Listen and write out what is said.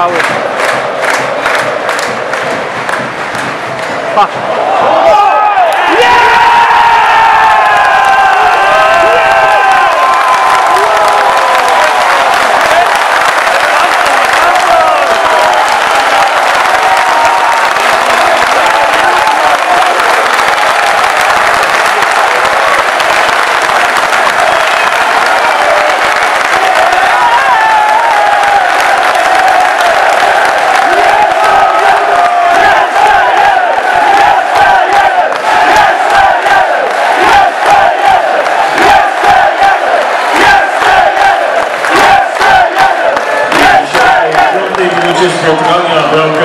八位好。judges from Ghana, welcome.